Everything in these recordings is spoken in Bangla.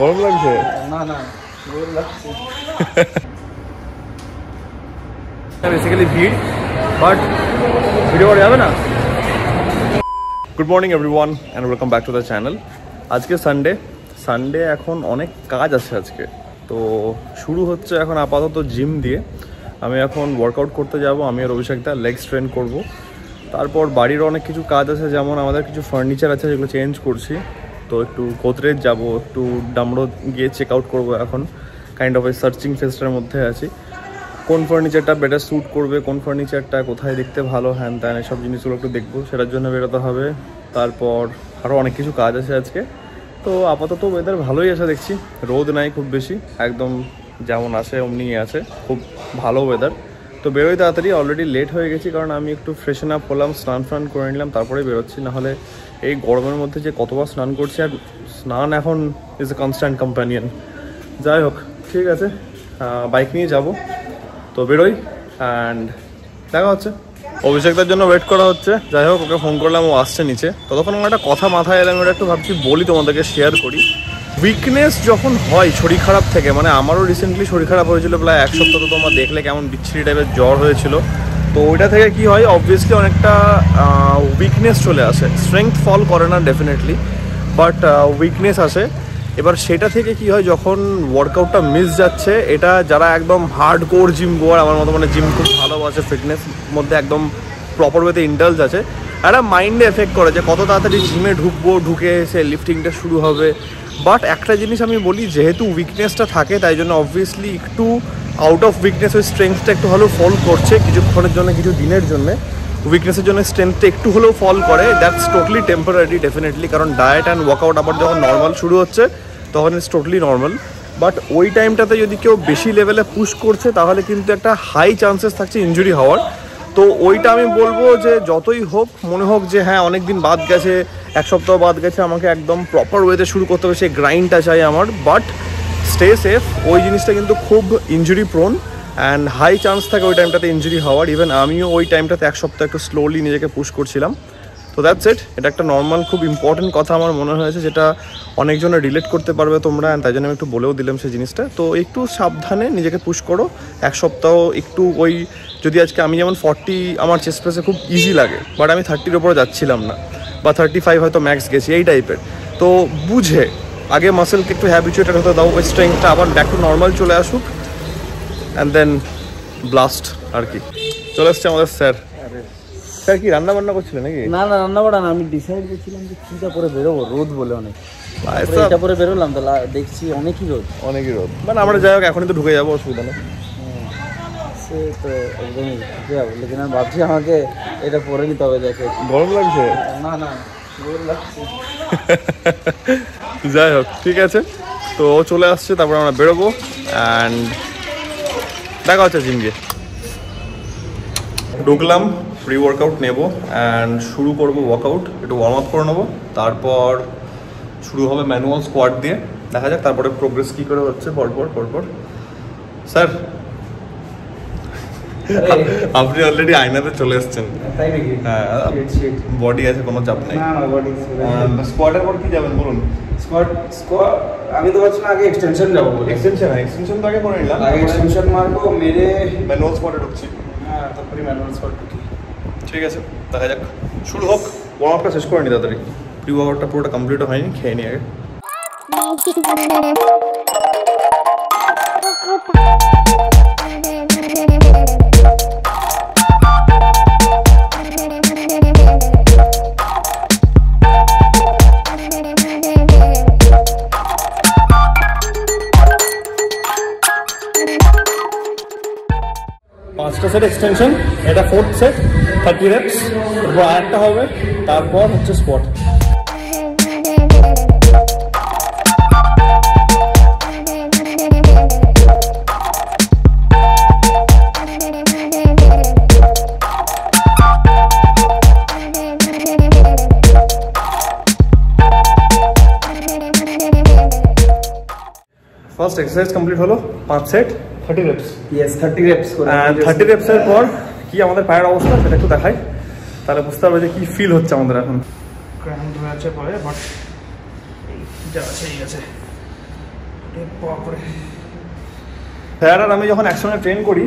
গরম লাগছে? না না গরম লাগছে। বেসিক্যালি ভিড় বাট ভিডিও করা যাবে না। Good morning everyone and welcome back to the channel আজকে সানডে সানডে এখন অনেক কাজ আছে আজকে। তো শুরু হচ্ছে এখন আপাতত জিম দিয়ে। আমি এখন ওয়ার্কআউট করতে যাব আমি আর অভিষেকদা লেগ স্ট্রেন করব। তারপর বাড়ির অনেক কিছু কাজ আছে যেমন আমাদের কিছু ফার্নিচার আছে যেগুলো চেঞ্জ করছি। তো একটু গোদরেজ যাব, একটু ডামড়ো গিয়ে চেক আউট করব এখন। কাইন্ড অফ এই সার্চিং ফেস্টের মধ্যে আছি। কোন ফার্নিচারটা বেটার স্যুট করবে, কোন ফার্নিচারটা কোথায় দেখতে ভালো হ্যান ত্যান এসব জিনিসগুলো একটু দেখব। সেটার জন্য বেরোতে হবে। তারপর আরও অনেক কিছু কাজ আছে আজকে। তো আপাতত ওয়েদার ভালোই আছে দেখছি। রোদ নাই খুব বেশি। একদম যেমন আছে, অমনি আছে। খুব ভালো ওয়েদার তো বেরোই তাড়াতাড়ি। অলরেডি লেট হয়ে গেছি, কারণ আমি একটু ফ্রেশন আপ হলাম স্নান ফান করে নিলাম তারপরে বেরোচ্ছি। নাহলে এই গরমের মধ্যে যে কতবার স্নান করছি আর স্নান এখন ইজ এ কনস্ট্যান্ট কম্প্যানিয়ন যাই হোক, ঠিক আছে বাইক নিয়ে যাব। তো বেরোই অ্যান্ড দেখা হচ্ছে। অভিষেকদের জন্য ওয়েট করা হচ্ছে। যাই হোক, ওকে ফোন করলাম, ও আসছে নিচে। ততক্ষণ আমার একটা কথা মাথায় এলাম, ওটা একটু ভাবছি, বলি তোমাদেরকে শেয়ার করি। উইকনেস যখন হয়, শরীর খারাপ থেকে মানে আমারও রিসেন্টলি শরীর খারাপ হয়েছিল, প্রায় এক সপ্তাহ তো তোমরা দেখলে কেমন বিচ্ছিরি টাইপের জ্বর হয়েছিল। তো ওইটা থেকে কি হয় অবভিয়াসলি অনেকটা উইকনেস চলে আসে। স্ট্রেংথ ফল করে না ডেফিনেটলি বাট উইকনেস আসে। এবার সেটা থেকে কি হয়, যখন ওয়ার্কআউটটা মিস যাচ্ছে, এটা যারা একদম হার্ড কোর জিম গোয়ার আমার মতো মানে জিম খুব ভালোবাসে ফিটনেস মধ্যে একদম প্রপার ওয়েতে ইন্টারেস্ট আছে, একটা মাইন্ডে এফেক্ট করে যে কত তাড়াতাড়ি জিমে ঢুকবো, ঢুকে সে লিফটিংটা শুরু হবে। বাট একটা জিনিস আমি বলি, যেহেতু উইকনেসটা থাকে, তাই জন্য অবভিয়াসলি একটু আউট অফ উইকনেস ওই স্ট্রেংথটা একটু হলেও ফল করছে কিছুক্ষণের জন্য, কিছু দিনের জন্য। উইকনেসের জন্য স্ট্রেংথটা একটু হলেও ফল করে। দ্যাটস টোটালি টেম্পোরারি ডেফিনেটলি কারণ ডায়েট অ্যান্ড ওয়ার্কআউট আবার যখন নর্মাল শুরু হচ্ছে, তখন ইটস টোটালি নর্মাল বাট ওই টাইমটাতে যদি কেউ বেশি লেভেলে পুশ করছে, তাহলে কিন্তু একটা হাই চান্সেস থাকছে ইঞ্জুরি হওয়ার। তো ওইটা আমি বলব যে যতই হোক, মনে হোক যে হ্যাঁ অনেক দিন বাদ গেছে, এক সপ্তাহ বাদ গেছে, আমাকে একদম প্রপার ওয়েতে শুরু করতে হবে, সেই গ্রাইন্ডটা চাই আমার। বাট স্টে সেফ ওই জিনিসটা কিন্তু খুব injury prone and high chance থাকে ওই টাইমটাতে ইঞ্জুরি হওয়ার। ইভেন আমিও ওই টাইমটাতে এক সপ্তাহ একটু স্লোলি নিজেকে পুশ করছিলাম। তো দ্যাটস ইট এটা একটা নর্মাল খুব ইম্পর্টেন্ট কথা আমার মনে হয়েছে, যেটা অনেকজনে রিলেট করতে পারবে তোমরা। And তাই জন্য আমি একটু বলেও দিলাম সেই জিনিসটা। তো একটু সাবধানে নিজেকে পুশ করো। এক সপ্তাহ একটু ওই, যদি আজকে আমি যেমন ফর্টি আমার চেস্ট প্রেসে খুব ইজি লাগে। বাট আমি থার্টির ওপরে যাচ্ছিলাম না। বা থার্টি ফাইভ হয়তো ম্যাক্স গেছি, এই টাইপের তো বুঝে আগে মাসেলকে একটু হ্যাবিচুয়েটেড হতে দাও ওই স্ট্রেংথটা আবার ব্যাক টু নর্মাল চলে আসুক অ্যান্ড দেন ব্লাস্ট আর কি। চলে এসছে আমাদের স্যার। স্যার কি রান্না বান্না করছিলেন নাকি? না না রান্না বাড়া না আমি ডিসাইড করছিলাম যে কীটা পরে বেরোবো রোদ বলে অনেক। এটা পরে বেরোলাম তো দেখছি অনেকই রোদ। অনেকই রোদ। মানে আমরা যাই হোক এখনই তো ঢুকে যাব অসুবিধা নেই। সে তো একদমই ঢুকে যাব লেকিন আমি ভাবছি আমাকে এটা পরে নিতে হবে দেখে। গরম লাগছে? না না। যাই হোক ঠিক আছে। তো চলে আসছে, তারপর আমরা বেরোবো। অ্যান্ড দেখা হচ্ছে জিম গিয়ে ঢুকলাম প্রি ওয়ার্কআউট নেব অ্যান্ড শুরু করব ওয়ার্কআউট একটু ওয়ার্ম আপ করে নেব। তারপর শুরু হবে ম্যানুয়াল স্কোয়াড দিয়ে। দেখা যাক, তারপরে প্রোগ্রেস কী করে হচ্ছে, পরপর পরপর। স্যার আপনি অলরেডি আয়নাতে চলে এসেছেন। তাই নাকি? হ্যাঁ. বডি আছে কোনো চাপ নেই। না না বডি স্কোয়াডের পর কি যাবেন বলুন? স্কোয়াড স্কোয়াড আমি তো ভাবছিলাম আগে এক্সটেনশন যাব বলে। এক্সটেনশন এক্সটেনশন তো আগে করে নিলাম। আগে এক্সটেনশন মারবো মেরে ম্যানুয়াল স্কোয়াডে ঢুকছি। হ্যাঁ তারপরে ম্যানুয়াল স্কোয়াড ঢুকি। ঠিক আছে দেখা যাক। শুরু হোক। ওয়ার্ম আপটা শেষ করে নি তাড়াতাড়ি। প্রি ওয়ার্কআউটটা পুরোটা কমপ্লিট হয়নি খেয়ে নি আগে। সেট এক্সটেনশন এটা ফোর্থ সেট থার্টি রেপস তারপর আরেকটা হবে, তারপর হচ্ছে স্পট ফার্স্ট এক্সারসাইজ কমপ্লিট হলো, পাঁচ set thirty reps yes thirty reps thirty রেপসের পর কি আমাদের পায়ের অবস্থা সেটা একটু দেখাই। তাহলে বুঝতে পারবে যে কি ফিল হচ্ছে আমাদের এখন। ক্র্যাম্প হয়ে আছে পরে বাট যা আছে এই আছে। স্যার আর আমি যখন একসঙ্গে ট্রেন করি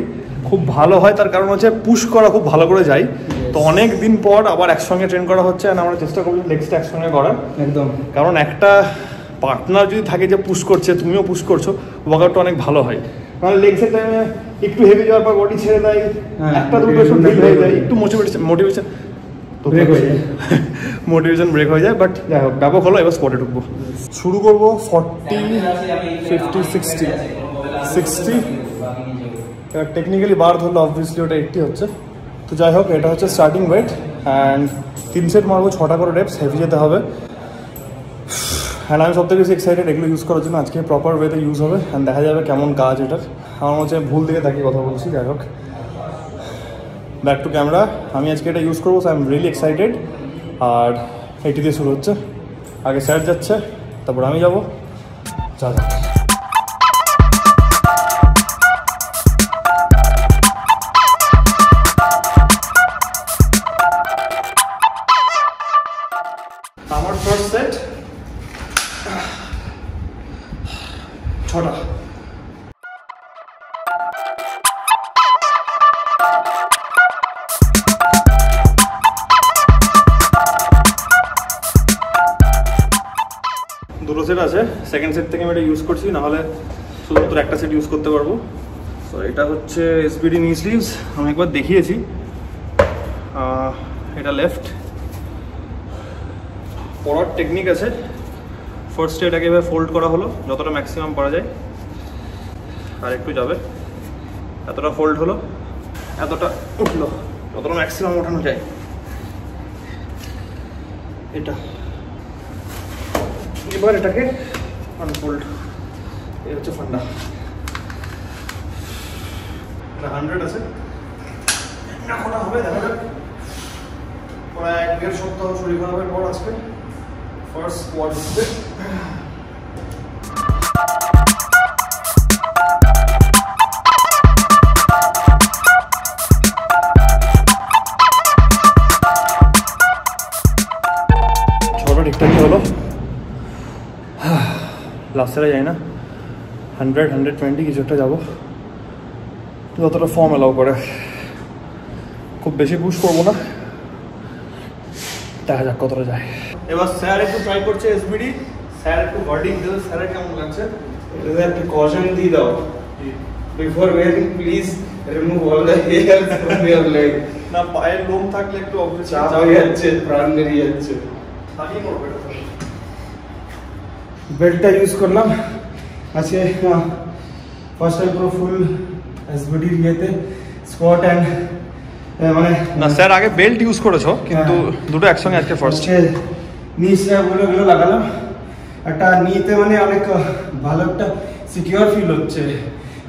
খুব ভালো হয়। তার কারণ হচ্ছে পুশ করা খুব ভালো করে যাই তো অনেক দিন পর আবার একসঙ্গে ট্রেন করা হচ্ছে আর আমরা চেষ্টা করছি লেগসটা একসঙ্গে করার। একদম। কারণ একটা পার্টনার যদি থাকে যে পুশ করছে তুমিও পুশ করছ ওয়ার্কআউটটা অনেক ভালো হয়। কারণ লেগসের টাইমে একটু হেভি যাওয়ার পর বডি ছেড়ে দেয় হ্যাঁ, একটা দুটো motivation ফিল হয়ে যায়। একটু মোটিভেশন মোটিভেশন Break হয়ে যায়। মোটিভেশন ব্রেক হয়ে যায় বাট যাই হোক ব্যাপক হলো এবার স্পটে ঢুকবো। শুরু করব ফর্টি ফিফটি সিক্সটি সিক্সটি এবার টেকনিক্যালি বার ধরলে অবভিয়াসলি ওটা এইটটি হচ্ছে। তো যাই হোক এটা হচ্ছে স্টার্টিং ওয়েট অ্যান্ড তিন সেট মারবো ছটা করে রেপস হেভি যেতে হবে। হ্যাঁ আমি সবথেকে বেশি এক্সাইটেড এগুলো ইউজ করার জন্য আজকে প্রপার ওয়েতে ইউজ হবে অ্যান্ড দেখা যাবে কেমন কাজ এটার। আমার মনে হচ্ছে ভুল দিকে তাকিয়ে কথা বলছি, যাই হোক। ব্যাক টু ক্যামেরা আমি আজকে এটা ইউজ করব so I am really excited আর এটি দিয়ে শুরু হচ্ছে। আগে স্যার যাচ্ছে, তারপর আমি যাব। যা যা। দুটো সেট আছে। সেকেন্ড সেট থেকে আমি এটা ইউজ করছি, নাহলে শুধুমাত্র একটা সেট ইউজ করতে পারব। তো এটা হচ্ছে এসবিডি নি স্লিভস আমি একবার দেখিয়েছি। এটা লেফট পড়ার টেকনিক আছে। ফার্স্টে এটাকে এভাবে ফোল্ড করা হলো, যতটা ম্যাক্সিমাম করা যায়। আর একটু যাবে। এতটা ফোল্ড হলো, এতটা উঠল, যতটা ম্যাক্সিমাম ওঠানো যায়। এটা। এবার এটাকে আনফোল্ড এই হচ্ছে ফান্ডা এটা হান্ড্রেড আছে না কটা হবে দেখা যাক প্রায় এক দেড় সপ্তাহ শরীর খারাপের পর আজকে ফার্স্ট স্কোয়াড লাস্টেরা যাই না হান্ড্রেড হান্ড্রেড টোয়েন্টি কিছু একটা যাব যতটা ফর্ম অ্যালাউ করে খুব বেশি পুশ করব না দেখা যাক কতটা যায় এবার স্যার একটু ট্রাই করছে এসবিডি স্যার একটু ওয়ার্ডিং দিল স্যারের কেমন লাগছে এটা একটা কশন দিয়ে দাও before wearing please remove all the hair from your leg না পায়ের লোম থাকলে একটু অবভিয়াসলি চাপ হয়ে যাচ্ছে প্রাণ বেরিয়ে যাচ্ছে থাকিয়ে করবে এটা তো। বেল্টটা ইউজ করলাম। আজকে ফার্স্ট টাইম পুরো ফুল এসবিডির ইয়েতে স্কোয়াট অ্যান্ড মানে না স্যার আগে বেল্ট ইউজ করেছ কিন্তু হ্যাঁ। দুটো একসঙ্গে আজকে ফার্স্ট নিচে ওগুলো ওগুলো লাগালাম। একটা নিতে মানে অনেক ভালো একটা সিকিউর ফিল হচ্ছে।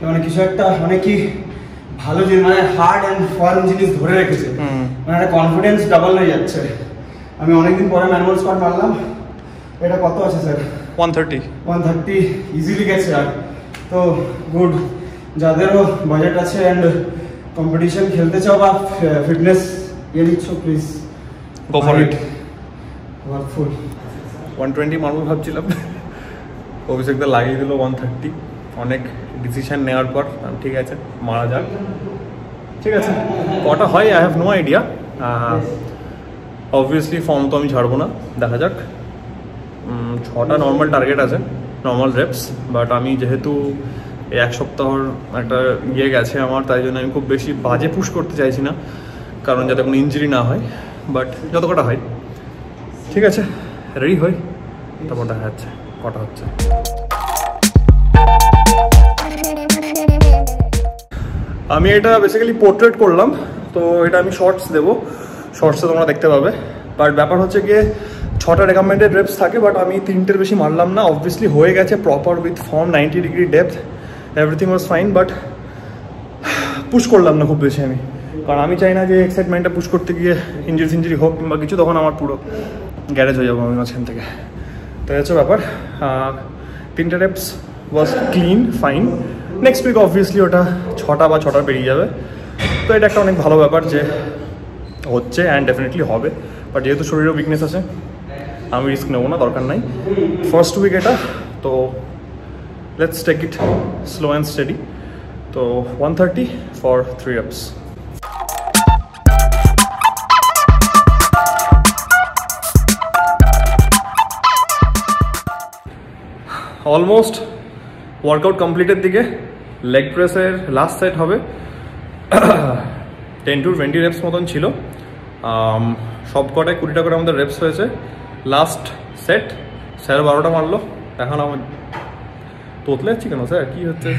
মানে কিছু একটা মানে কি ভালো জিনিস মানে হার্ড অ্যান্ড ফার্ম জিনিস ধরে রেখেছে। মানে একটা কনফিডেন্স ডাবল হয়ে যাচ্ছে। আমি অনেকদিন পরে ম্যানুয়াল স্কোয়াট মারলাম। এটা কত আছে sir? One thirty one thirty easily গেছে আর। তো গুড যাদেরও বাজেট আছে অ্যান্ড কম্পিটিশন খেলতে চাও বা ফিটনেস ইয়ে নিচ্ছ প্লিজ Go for it. ওয়ার্কফুল ওয়ান টোয়েন্টি মারবো ভাবছিলাম। অভিষেকদা লাগিয়ে দিল ওয়ান থার্টি অনেক ডিসিশন নেওয়ার পর ঠিক আছে মারা যাক। ঠিক আছে কটা হয় I have no idea obviously form তো আমি ছাড়বো না দেখা যাক। ছটা নর্মাল টার্গেট আছে নর্মাল রেপস বাট আমি যেহেতু এক সপ্তাহর একটা ইয়ে গেছে আমার, তাই জন্য আমি খুব বেশি বাজে পুশ করতে চাইছি না, কারণ যাতে কোনো ইঞ্জুরি না হয় বাট যত কটা হয়। ঠিক আছে রেডি হই তারপর দেখা যাচ্ছে কটা হচ্ছে। আমি এটা বেসিক্যালি পোর্ট্রেট করলাম, তো এটা আমি শর্টস দেবো শর্টসে তোমরা দেখতে পাবে বাট ব্যাপার হচ্ছে গিয়ে ছটা রেকমেন্ডেড রেপস থাকে বাট আমি তিনটের বেশি মারলাম না। অবভিয়াসলি হয়ে গেছে proper with form ninety degree depth everything was fine but push করলাম না খুব বেশি আমি। কারণ আমি চাই না যে এক্সাইটমেন্টটা পুশ করতে গিয়ে ইঞ্জুরি ফিঞ্জুরি হোক কিংবা কিছু, তখন আমার পুরো গ্যারেজ হয়ে যাব আমি মাঝখান থেকে। তো হচ্ছে ব্যাপার। তিনটে reps was clean fine next week obviously ওটা ছটা বা ছটা পেরিয়ে যাবে। তো এটা একটা অনেক ভালো ব্যাপার যে হচ্ছে অ্যান্ড ডেফিনেটলি হবে। বাট যেহেতু শরীরেও উইকনেস আছে আমি রিস্ক নেব না, দরকার নাই। ফার্স্ট উইক এটা, তো let's take it slow and steady তো one thirty for three reps almost workout কমপ্লিটের দিকে লেগ প্রেসের লাস্ট সেট হবে। টেন টু টোয়েন্টি রেপস মতন ছিল। সব কটায় কুড়িটা করে আমাদের রেপস হয়েছে। লাস্ট সেট স্যার বারোটা মারলো। এখন আমার তোতলে যাচ্ছি কেন স্যার কী হচ্ছে?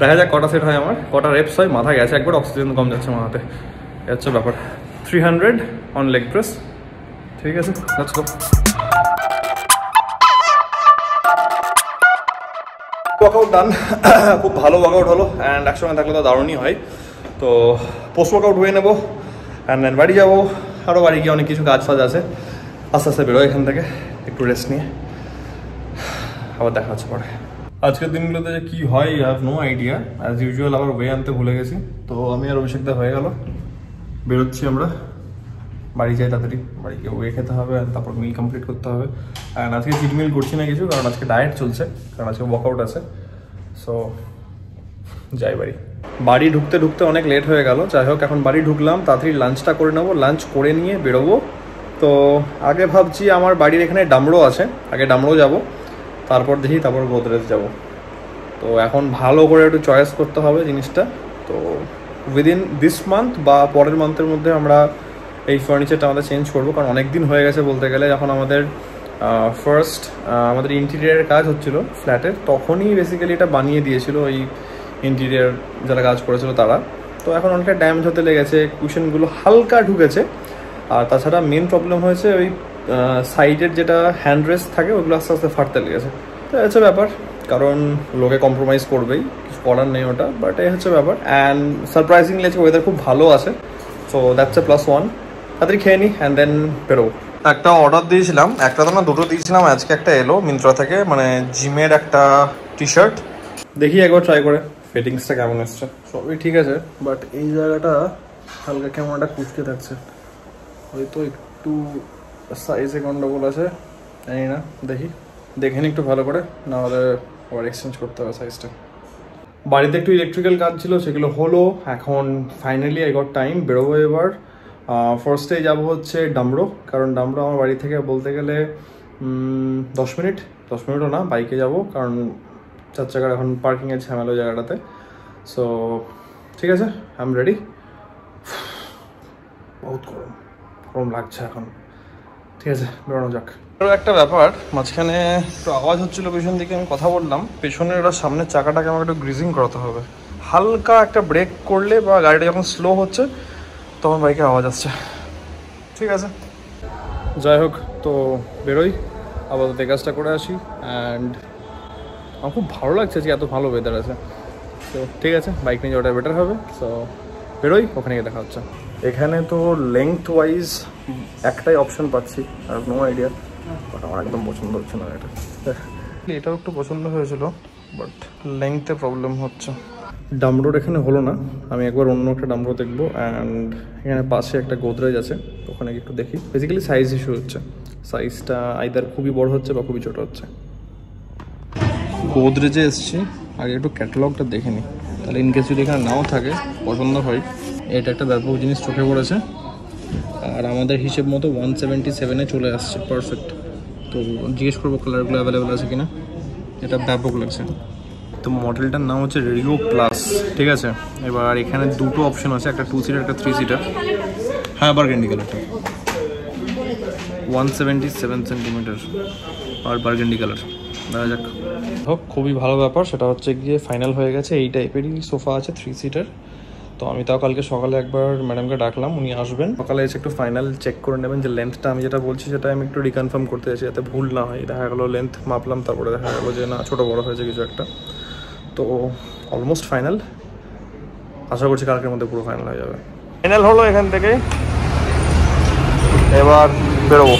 দেখা যাক কটা সেট হয় আমার। কটা রেপস হয়, মাথা গেছে একবার অক্সিজেন কম যাচ্ছে মাথাতে এই হচ্ছে ব্যাপার। Three hundred on leg press ঠিক আছে? লেটস ওয়ার্কআউট ডান খুব ভালো ওয়ার্কআউট হলো অ্যান্ড একসঙ্গে থাকলে তো দারুণই হয়। তো পোস্ট ওয়ার্কআউট হয়ে নেব অ্যান্ড দেন বাড়ি যাব। আরও বাড়ি গিয়ে অনেক কিছু কাজ ফাজ আছে। আস্তে আস্তে বেরোয় এখান থেকে, একটু রেস্ট নিয়ে। আবার দেখা হচ্ছে পরে। আজকের দিনগুলোতে যে কী হয় you have no idea as usual আবার ওয়ে আনতে ভুলে গেছি। তো আমি আর অভিষেকদা হয়ে গেল। বেরোচ্ছি আমরা। বাড়ি যাই তাড়াতাড়ি। বাড়ি গিয়ে ওয়ে খেতে হবে তারপর মিল কমপ্লিট করতে হবে। অ্যান্ড আজকে চিট মিল করছি না কিছু, কারণ আজকে ডায়েট চলছে, কারণ আজকে ওয়ার্কআউট আছে। সো যাই বাড়ি। বাড়ি ঢুকতে ঢুকতে অনেক লেট হয়ে গেল। যাই হোক, এখন বাড়ি ঢুকলাম, তাড়াতাড়ি লাঞ্চটা করে নেব। লাঞ্চ করে নিয়ে বেরোবো। তো আগে ভাবছি আমার বাড়ির এখানে ডামরো আছে। আগে ডামরো যাব, তারপর দেখি, তারপর গোদরেজ যাব। তো এখন ভালো করে একটু চয়েস করতে হবে জিনিসটা। তো উইদিন দিস মান্থ বা পরের মান্থের মধ্যে আমরা এই ফার্নিচারটা আমাদের চেঞ্জ করব। কারণ অনেক দিন হয়ে গেছে বলতে গেলে, যখন আমাদের ফার্স্ট আমাদের ইন্টেরিয়ারের কাজ হচ্ছিল ফ্ল্যাটের তখনই বেসিক্যালি এটা বানিয়ে দিয়েছিল ওই ইন্টেরিয়ার যারা কাজ করেছিল তারা। তো এখন অনেকটা ড্যামেজ হতে লেগেছে কুশনগুলো হালকা ঢুকেছে। আর তাছাড়া মেন প্রবলেম হয়েছে ওই সাইডের যেটা হ্যান্ড রেস্ট থাকে ওগুলো আস্তে আস্তে ফাটতে লেগেছে। তো হচ্ছে ব্যাপার কারণ লোকে কম্প্রোমাইজ করবেই কিছু করার নেই ওটা বাট এই হচ্ছে ব্যাপার। অ্যান্ড সারপ্রাইজিংলি আজকে ওয়েদার খুব ভালো আছে so that's a plus one তাড়াতাড়ি খেয়ে নিই অ্যান্ড দেন বেরোবো। একটা অর্ডার দিয়েছিলাম একটা তো না দুটো দিয়েছিলাম আজকে একটা এলো মিন্ত্রা থেকে মানে জিমের একটা টি শার্ট দেখি একবার ট্রাই করে ফিটিংসটা কেমন এসছে। সবই ঠিক আছে বাট এই জায়গাটা হালকা কেমন একটা কুচকে থাকছে। হয়তো একটু সাইজে গন্ডগোল আছে, জানি না, দেখি। দেখে একটু ভালো করে না হলে আবার এক্সচেঞ্জ করতে হবে সাইজটা বাড়িতে একটু ইলেকট্রিক্যাল কাজ ছিল, সেগুলো হলো, এখন ফাইনালি আই গট টাইম বেরোবো এবার। ফার্স্টে যাব হচ্ছে ডামরো, কারণ ডামরো আমার বাড়ি থেকে বলতে গেলে দশ মিনিট। দশ মিনিটও না বাইকে যাব, কারণ চার চাকার এখন পার্কিংয়ের ঝামেলা জায়গাটাতে। সো ঠিক আছে আই এম রেডি বহুত গরম। গরম লাগছে এখন। ঠিক আছে বেরোনো যাক। আরও একটা ব্যাপার মাঝখানে একটু আওয়াজ হচ্ছিল পেছন দিকে আমি কথা বললাম। পেছনের ওটা সামনের চাকাটাকে আমাকে একটু গ্রিজিং করাতে হবে। হালকা একটা ব্রেক করলে বা গাড়িটা যখন স্লো হচ্ছে তখন বাইকে আওয়াজ আসছে। ঠিক আছে। যাই হোক তো বেরোই। আপাতত এই কাজটা করে আসি। অ্যান্ড আমার খুব ভালো লাগছে যে এত ভালো ওয়েদার আছে। তো ঠিক আছে বাইক নিয়ে যাওয়াটা বেটার হবে। সো বেরোই ওখানে গিয়ে দেখা হচ্ছে। এখানে তো লেংথ ওয়াইজ একটাই অপশন পাচ্ছি। আর নো আইডিয়া বাট আমার একদম পছন্দ হচ্ছে না এটা। এটাও একটু পছন্দ হয়েছিল বাট লেংথে প্রবলেম হচ্ছে। ডামরোড এখানে হলো না। আমি একবার অন্য একটা ডামরো দেখব। অ্যান্ড এখানে পাশে একটা গোদরেজ আছে। ওখানে গিয়ে একটু দেখি। বেসিক্যালি সাইজ ইস্যু হচ্ছে। সাইজটা আইদার খুবই বড় হচ্ছে বা খুবই ছোট হচ্ছে। গোদরেজে এসছি। আগে একটু ক্যাটালগটা দেখে নিই। তাহলে ইনকেস যদি এখানে নাও থাকে পছন্দ হয়। এটা একটা ব্যাপক জিনিস চোখে পড়েছে। আর আমাদের হিসেব মতো ওয়ান সেভেন্টি সেভেনে চলে আসছে পারফেক্ট তো জিজ্ঞেস করব কালারগুলো অ্যাভেলেবেল আছে কিনা? এটা ব্যাপক লাগছে। তো মডেলটার নাম হচ্ছে রিও প্লাস ঠিক আছে? এবার এখানে দুটো অপশন আছে, একটা টু সিটার একটা থ্রি সিটার হ্যাঁ বার্গেন্ডি কালারটা ওয়ান সেভেন্টি সেভেন সেন্টিমিটার আর বার্গেন্ডি কালার দেখা যাক। হোক, খুবই ভালো ব্যাপার, সেটা হচ্ছে গিয়ে ফাইনাল হয়ে গেছে। এই টাইপেরই সোফা আছে থ্রি সিটার তো আমি তাও কালকে সকালে একবার ম্যাডামকে ডাকলাম উনি আসবেন। সকালে এসে একটু ফাইনাল চেক করে নেবেন যে লেন্থটা আমি যেটা বলছি সেটা আমি একটু রিকনফার্ম করতে চাইছি যাতে ভুল না হয়। দেখা গেলো লেন্থ মাপলাম তারপরে দেখা গেলো যে না ছোটো বড়ো হয়েছে কিছু একটা। তো অলমোস্ট ফাইনাল আশা করছি কালকের মধ্যে পুরো ফাইনাল হয়ে যাবে। ফাইনাল হলো এখান থেকে এবার বেরোবো।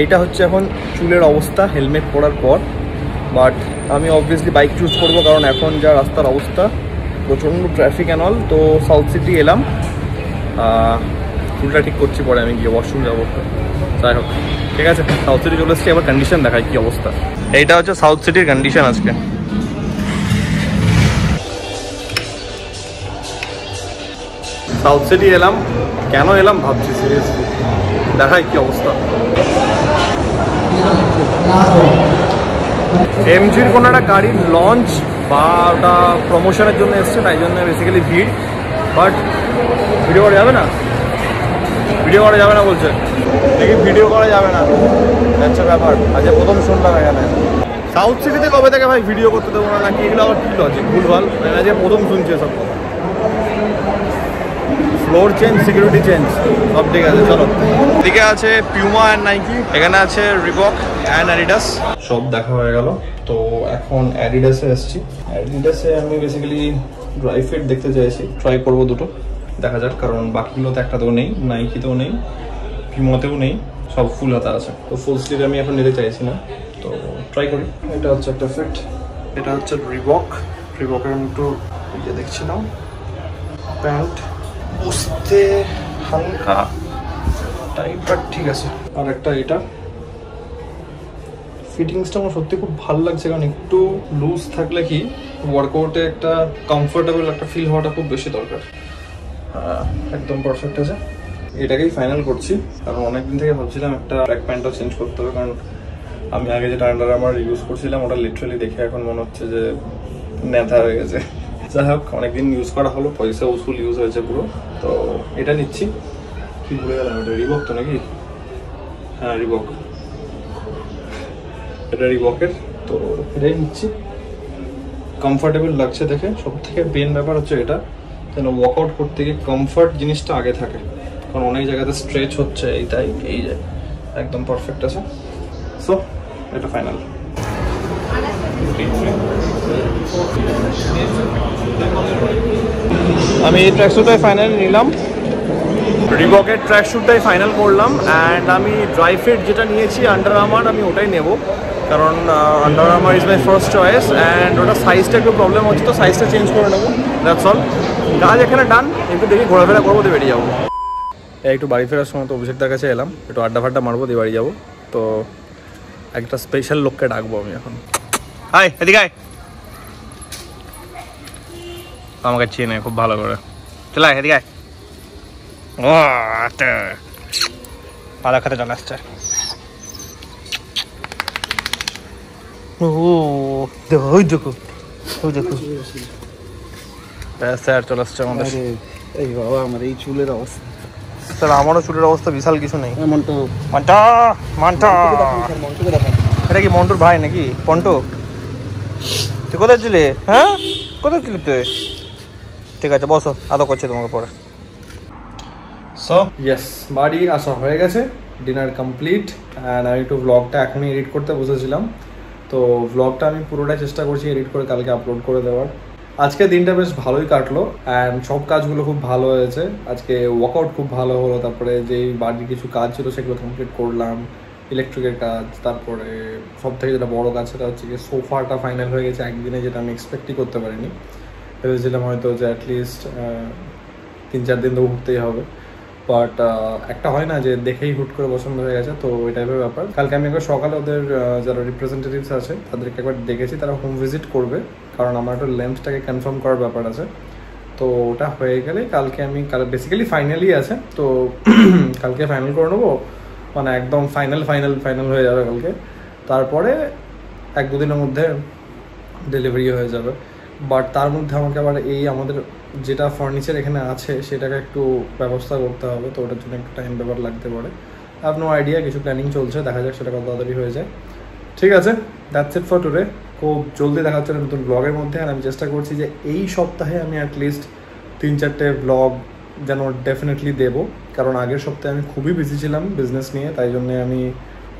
এইটা হচ্ছে এখন চুলের অবস্থা হেলমেট পরার পর। বাট আমি অবভিয়াসলি বাইক চুজ করব কারণ এখন যা রাস্তার অবস্থা প্রচণ্ড ট্রাফিক অ্যান্ড অল তো সাউথ সিটি এলাম। চুলটা ঠিক করছি পরে, আমি গিয়ে ওয়াশরুম যাব। যাই হোক, ঠিক আছে। সাউথ সিটি চলে এসেছি আবার কন্ডিশন দেখায় কি অবস্থা। এইটা হচ্ছে সাউথ সিটির কন্ডিশন আজকে। সাউথ সিটি এলাম। কেন এলাম? ভাবছি সিরিয়াসলি দেখায় কি অবস্থা। এমজির কোনো একটা গাড়ির লঞ্চ বা ওটা প্রমোশনের জন্য এসছে তাই জন্য বেসিক্যালি ভিড়। বাট ভিডিও করা যাবে না? ভিডিও করা যাবে না বলছে। দেখি ভিডিও করা যাবে না। হচ্ছে ব্যাপার। আজকে প্রথম শুনলাম এখানে। সাউথ সিটিতে কবে থেকে ভাই ভিডিও করতে দেবো না নাকি এগুলো আবার কী লজিক ভুলভাল। আমি আজকে প্রথম শুনছি এসব ফ্লোর চেঞ্জ সিকিউরিটি চেঞ্জ সব ঠিক আছে চলো। এদিকে আছে পিউমা অ্যান্ড নাইকি এখানে আছে রিবক অ্যান্ড অ্যাডিডাস সব দেখা হয়ে গেল। তো এখন অ্যাডিডাসে এসেছি। অ্যাডিডাসে আমি বেসিক্যালি ড্রাই ফিট দেখতে চাইছি। ট্রাই করব দুটো। দেখা যাক কারণ বাকিগুলোতে একটাতেও নেই নাইকিতেও নেই পিউমাতেও নেই সব ফুল হাতা আছে। তো ফুল স্লিভ আমি এখন নিতে চাইছি না। তো ট্রাই করি। এটা হচ্ছে একটা ফিট এটা হচ্ছে রিবক রিবকের আমি একটু ইয়ে দেখছিলাম। প্যান্ট বুঝতে হালকা টাইট বাট ঠিক আছে। আর একটা এটা। ফিটিংসটা আমার সত্যি খুব ভালো লাগছে কারণ একটু লুজ থাকলে কি ওয়ার্কআউটে একটা কমফোর্টেবল একটা ফিল হওয়াটা খুব বেশি দরকার। হ্যাঁ, একদম পারফেক্ট আছে। এটাকেই ফাইনাল করছি কারণ অনেকদিন থেকে ভাবছিলাম একটা ট্র্যাক প্যান্টও চেঞ্জ করতে হবে কারণ আমি আগে যেটা আন্ডার আমার ইউজ করছিলাম ওটা লিটারালি দেখে এখন মনে হচ্ছে যে নেতা হয়ে গেছে। যাই হোক অনেকদিন ইউজ করা হলো পয়সা উসুল ইউজ হয়েছে পুরো। তো এটা নিচ্ছি। কি ভুলে গেলাম, এটা রিবক তো নাকি? হ্যাঁ রিবক এটা রিবকের তো এটাই নিচ্ছি। কমফর্টেবল লাগছে দেখে। সব থেকে মেন ব্যাপার হচ্ছে এটা, যেন ওয়ার্কআউট করতে গিয়ে কমফর্ট জিনিসটা আগে থাকে। কারণ অনেক জায়গাতে স্ট্রেচ হচ্ছে, এই তাই, এই যে, একদম পারফেক্ট আছে। সো এটা ফাইনাল আমি এই ট্র্যাকস্যুটটাই ফাইনাল নিলাম। রিবকের ট্র্যাকস্যুটটাই ফাইনাল করলাম অ্যান্ড আমি ড্রাই ফিট যেটা নিয়েছি আন্ডার আমার আমি ওটাই নেব। কারণ Under Armour is my first choice and ওটা সাইজটা একটু প্রবলেম হচ্ছে তো সাইজটা চেঞ্জ করে নেব দ্যাটস অল কাজ এখানে ডান একটু দেখি ঘোরাফেরা করব দিয়ে বেরিয়ে যাব। এই একটু বাড়ি ফেরার সময় তো অভিষেকদার কাছে এলাম একটু আড্ডা ফাড্ডা মারবো দিয়ে বাড়ি যাব। তো একটা স্পেশাল লোককে ডাকবো আমি এখন। হাই এদিকে আয়। আমাকে চেনে খুব ভালো করে। চলে আয় এদিকে আয়। ও আচ্ছা। পালা খেতে জানা আসছে। ও দেখো ওই দেখো ওই দেখো। স্যার চলে আসছে আমাদের। এই বাবা আমার এই চুলের অবস্থা। স্যার আমারও চুলের অবস্থা বিশাল কিছু নেই। মান্টা। মান্টা এটা কি মন্টুর ভাই নাকি? পন্টু তুই কোথায় ছিলে? হ্যাঁ? কোথায় ছিলি তুই? ঠিক আছে বসো আদৌ করছি তোমাকে পরে। সো ইয়েস বাড়ি আসা হয়ে গেছে ডিনার কমপ্লিট অ্যান্ড আমি একটু ব্লগটা এখনই এডিট করতে বসেছিলাম। তো ব্লগটা আমি পুরোটাই চেষ্টা করছি এডিট করে কালকে আপলোড করে দেওয়ার। আজকে দিনটা বেশ ভালোই কাটলো অ্যান্ড সব কাজগুলো খুব ভালো হয়েছে। আজকে ওয়ার্কআউট খুব ভালো হলো তারপরে যেই বাড়ির কিছু কাজ ছিল সেগুলো কমপ্লিট করলাম ইলেকট্রিকের কাজ তারপরে সব থেকে যেটা বড় কাজ সেটা হচ্ছে সোফাটা ফাইনাল হয়ে গেছে একদিনে যেটা আমি এক্সপেক্টই করতে পারিনি। ভেবেছিলাম হয়তো যে অ্যাটলিস্ট তিন চার দিন তো ঘুরতেই হবে। বাট একটা হয় না যে দেখেই হুট করে পছন্দ হয়ে গেছে, তো ওই টাইপের ব্যাপার। কালকে আমি একবার সকালে ওদের যারা রিপ্রেজেন্টেটিভস আছে, তাদেরকে একবার দেখেছি, তারা হোম ভিজিট করবে। কারণ আমার একটা লেন্থটাকে কনফার্ম করার ব্যাপার আছে। তো ওটা হয়ে গেলে কালকে আমি, কাল বেসিক্যালি ফাইনালি আছে, তো কালকে ফাইনাল করে নেব। মানে একদম ফাইনাল ফাইনাল ফাইনাল হয়ে যাবে কালকে। তারপরে এক দুদিনের মধ্যে ডেলিভারি হয়ে যাবে। বাট তার মধ্যে আমাকে আবার এই আমাদের যেটা ফার্নিচার এখানে আছে, সেটাকে একটু ব্যবস্থা করতে হবে। তো ওটার জন্য একটু টাইম ব্যাপার লাগতে পারে। নো আইডিয়া কিছু প্ল্যানিং চলছে, দেখা যাক সেটা কত তাড়াতাড়ি হয়ে যায়। ঠিক আছে দ্যাটস ইট ফর টুডে খুব জলদি দেখা হচ্ছে নতুন ব্লগের মধ্যে, আর আমি চেষ্টা করছি যে এই সপ্তাহে আমি অ্যাটলিস্ট তিন চারটে ব্লগ যেন ডেফিনেটলি দেব। কারণ আগের সপ্তাহে আমি খুবই বিজি ছিলাম বিজনেস নিয়ে, তাই জন্য আমি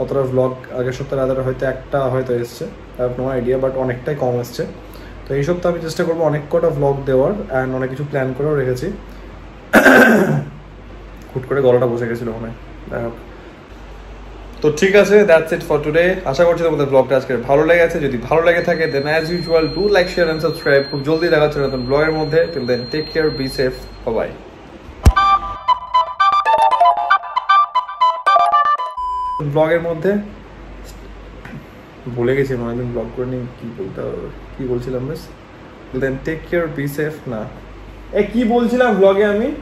অতটা ব্লগ আগের সপ্তাহে আদার হয়তো একটা হয়তো এসছে। হ্যাভ নো আইডিয়া বাট অনেকটাই কম এসছে। তো এই সপ্তাহে আমি চেষ্টা করব অনেক কটা ব্লগ দেওয়ার অ্যান্ড অনেক কিছু প্ল্যান করেও রেখেছি। হুট করে গলাটা বসে গেছিল মনে হয়। তো ঠিক আছে দ্যাটস ইট ফর টুডে আশা করছি তোমাদের ব্লগটা আজকে ভালো লেগেছে। যদি ভালো লেগে থাকে then as usual do like share and subscribe খুব জলদি দেখা হচ্ছে নতুন ব্লগের মধ্যে। Till then take care be safe bye ব্লগের মধ্যে ভুলে গেছি অনেকদিন ব্লগ করে নিই কি বলতে, কী কি বলছিলাম বেশ? Then take care be safe না। এ, কি বলছিলাম ব্লগে আমি?